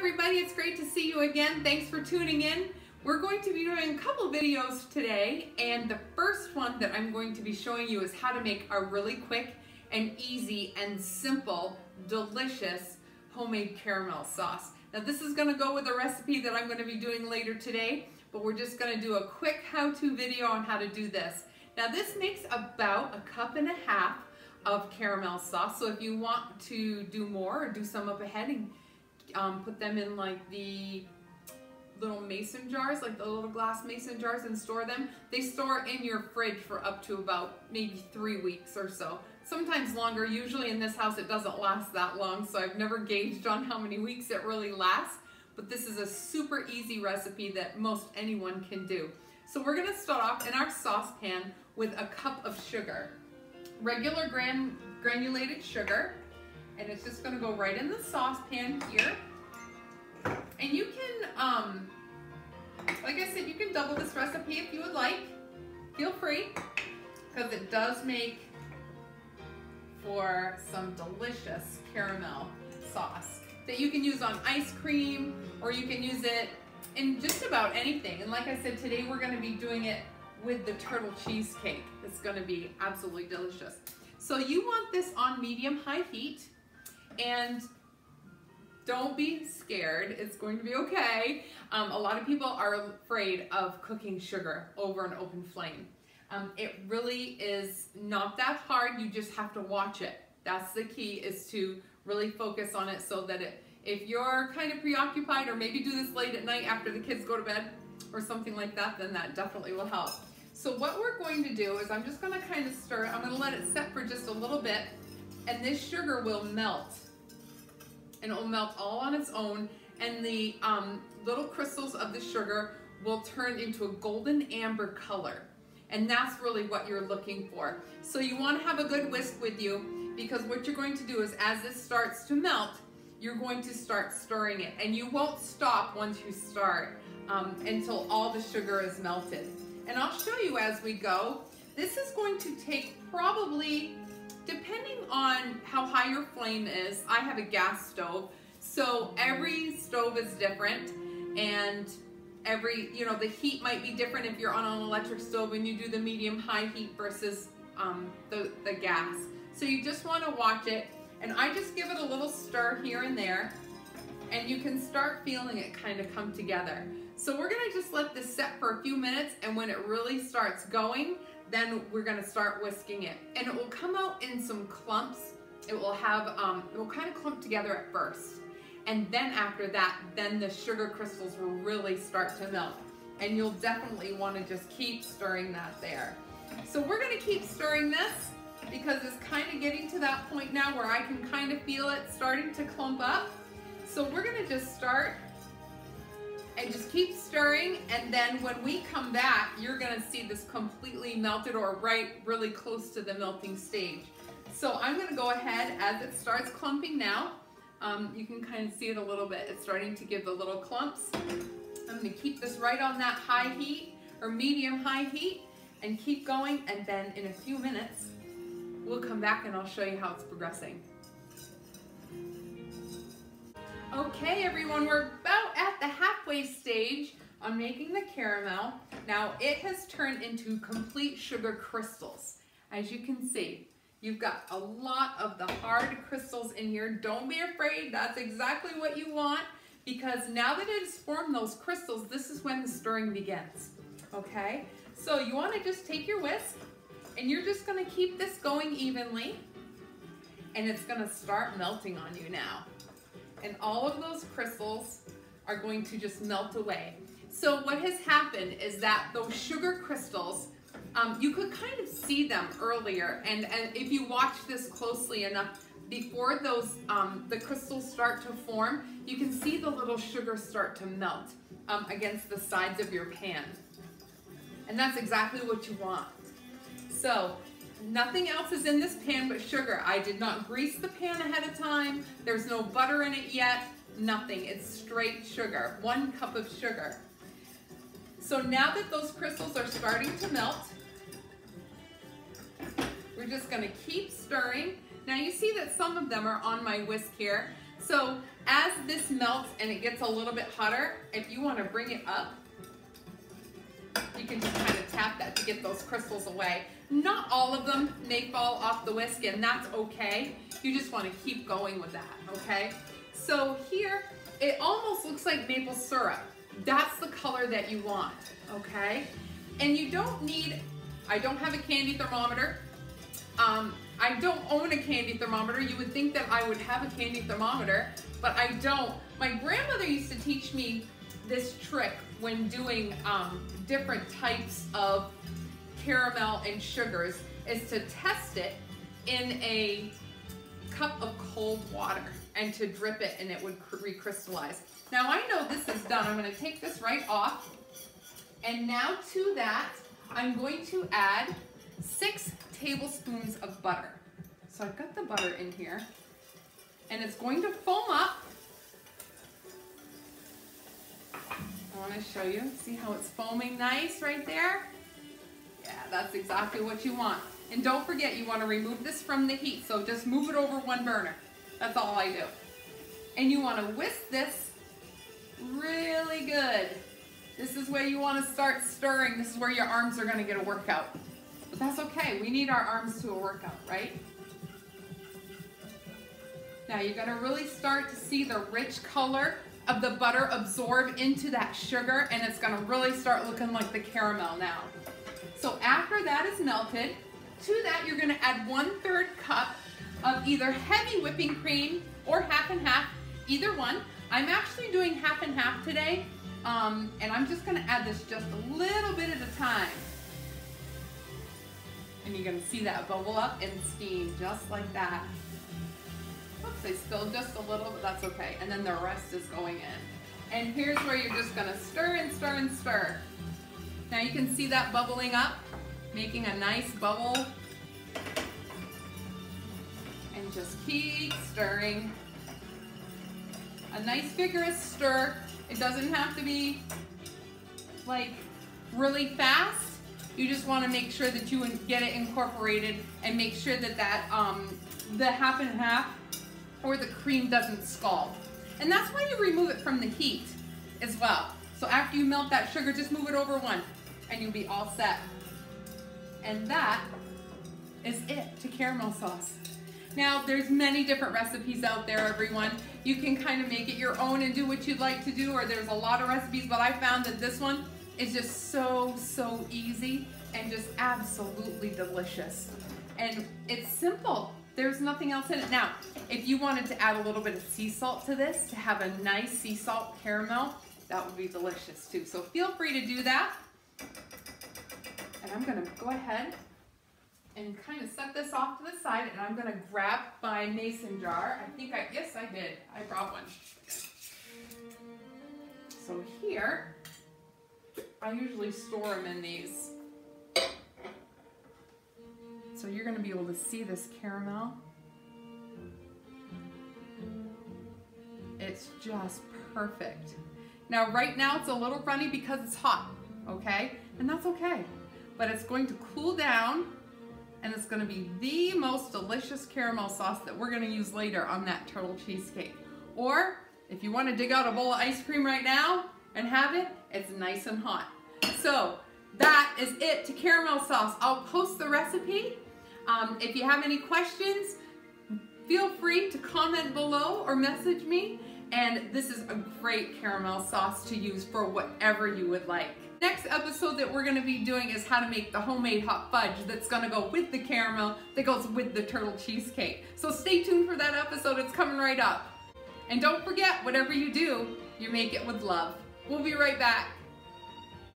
everybody, it's great to see you again. Thanks for tuning in. We're going to be doing a couple videos today and the first one that I'm going to be showing you is how to make a really quick and easy and simple, delicious homemade caramel sauce. Now this is gonna go with a recipe that I'm gonna be doing later today, but we're just gonna do a quick how-to video on how to do this. Now this makes about a cup and a half of caramel sauce. So if you want to do more or do some up ahead and um, put them in like the little mason jars, like the little glass mason jars and store them. They store in your fridge for up to about maybe three weeks or so. Sometimes longer, usually in this house it doesn't last that long, so I've never gauged on how many weeks it really lasts, but this is a super easy recipe that most anyone can do. So we're gonna start off in our saucepan with a cup of sugar. Regular gran granulated sugar, and it's just gonna go right in the saucepan here. And you can, um, like I said, you can double this recipe if you would like. Feel free, because it does make for some delicious caramel sauce that you can use on ice cream or you can use it in just about anything. And like I said, today we're gonna be doing it with the turtle cheesecake. It's gonna be absolutely delicious. So you want this on medium high heat and don't be scared. It's going to be okay. Um, a lot of people are afraid of cooking sugar over an open flame. Um, it really is not that hard. You just have to watch it. That's the key is to really focus on it so that it, if you're kind of preoccupied or maybe do this late at night after the kids go to bed or something like that, then that definitely will help. So what we're going to do is I'm just gonna kind of stir it. I'm gonna let it set for just a little bit and this sugar will melt and it will melt all on its own and the um, little crystals of the sugar will turn into a golden amber color. And that's really what you're looking for. So you wanna have a good whisk with you because what you're going to do is as this starts to melt, you're going to start stirring it. And you won't stop once you start um, until all the sugar is melted. And I'll show you as we go. This is going to take probably depending on how high your flame is, I have a gas stove, so every stove is different and every, you know, the heat might be different if you're on an electric stove and you do the medium high heat versus um, the, the gas. So you just want to watch it and I just give it a little stir here and there and you can start feeling it kind of come together. So we're gonna just let this set for a few minutes and when it really starts going, then we're gonna start whisking it. And it will come out in some clumps. It will have, um, it will kind of clump together at first. And then after that, then the sugar crystals will really start to melt. And you'll definitely wanna just keep stirring that there. So we're gonna keep stirring this because it's kind of getting to that point now where I can kind of feel it starting to clump up. So we're gonna just start and just keep stirring and then when we come back you're gonna see this completely melted or right really close to the melting stage. So I'm gonna go ahead as it starts clumping now. Um, you can kind of see it a little bit. It's starting to give the little clumps. I'm gonna keep this right on that high heat or medium high heat and keep going and then in a few minutes we'll come back and I'll show you how it's progressing. Okay everyone, we're about at the halfway stage on making the caramel. Now it has turned into complete sugar crystals. As you can see, you've got a lot of the hard crystals in here. Don't be afraid, that's exactly what you want because now that it has formed those crystals, this is when the stirring begins, okay? So you wanna just take your whisk and you're just gonna keep this going evenly and it's gonna start melting on you now and all of those crystals are going to just melt away. So what has happened is that those sugar crystals, um, you could kind of see them earlier, and, and if you watch this closely enough, before those um, the crystals start to form, you can see the little sugar start to melt um, against the sides of your pan. And that's exactly what you want. So Nothing else is in this pan but sugar. I did not grease the pan ahead of time. There's no butter in it yet. Nothing. It's straight sugar. One cup of sugar. So now that those crystals are starting to melt, we're just going to keep stirring. Now you see that some of them are on my whisk here. So as this melts and it gets a little bit hotter, if you want to bring it up, you can just kind of tap that to get those crystals away. Not all of them may fall off the whisk and that's okay. You just want to keep going with that, okay? Looks like maple syrup. That's the color that you want, okay? And you don't need, I don't have a candy thermometer. Um, I don't own a candy thermometer. You would think that I would have a candy thermometer, but I don't. My grandmother used to teach me this trick when doing um, different types of caramel and sugars is to test it in a cup of cold water and to drip it and it would recrystallize. Now I know this is done. I'm gonna take this right off. And now to that, I'm going to add six tablespoons of butter. So I've got the butter in here and it's going to foam up. I wanna show you, see how it's foaming nice right there? Yeah, that's exactly what you want. And don't forget, you wanna remove this from the heat, so just move it over one burner. That's all I do. And you wanna whisk this really good. This is where you wanna start stirring. This is where your arms are gonna get a workout. But that's okay, we need our arms to a workout, right? Now you're gonna really start to see the rich color of the butter absorb into that sugar and it's gonna really start looking like the caramel now. So after that is melted, to that you're gonna add one third cup of either heavy whipping cream or half and half, either one. I'm actually doing half and half today, um, and I'm just gonna add this just a little bit at a time. And you're gonna see that bubble up and steam just like that. Oops, I spilled just a little, but that's okay. And then the rest is going in. And here's where you're just gonna stir and stir and stir. Now you can see that bubbling up, making a nice bubble. And just keep stirring. A nice vigorous stir. It doesn't have to be like really fast. You just want to make sure that you get it incorporated and make sure that that um, the half and half or the cream doesn't scald. And that's why you remove it from the heat as well. So after you melt that sugar, just move it over one and you'll be all set. And that is it to caramel sauce. Now, there's many different recipes out there, everyone. You can kind of make it your own and do what you'd like to do, or there's a lot of recipes, but I found that this one is just so, so easy and just absolutely delicious. And it's simple. There's nothing else in it. Now, if you wanted to add a little bit of sea salt to this to have a nice sea salt caramel, that would be delicious too. So feel free to do that. And I'm gonna go ahead and kind of set this off to the side and I'm gonna grab my mason jar. I think I, yes I did, I brought one. So here, I usually store them in these. So you're gonna be able to see this caramel. It's just perfect. Now right now it's a little runny because it's hot, okay? And that's okay but it's going to cool down and it's going to be the most delicious caramel sauce that we're going to use later on that turtle cheesecake. Or if you want to dig out a bowl of ice cream right now and have it, it's nice and hot. So that is it to caramel sauce. I'll post the recipe. Um, if you have any questions, feel free to comment below or message me. And this is a great caramel sauce to use for whatever you would like. Next episode that we're gonna be doing is how to make the homemade hot fudge that's gonna go with the caramel that goes with the turtle cheesecake. So stay tuned for that episode, it's coming right up. And don't forget, whatever you do, you make it with love. We'll be right back.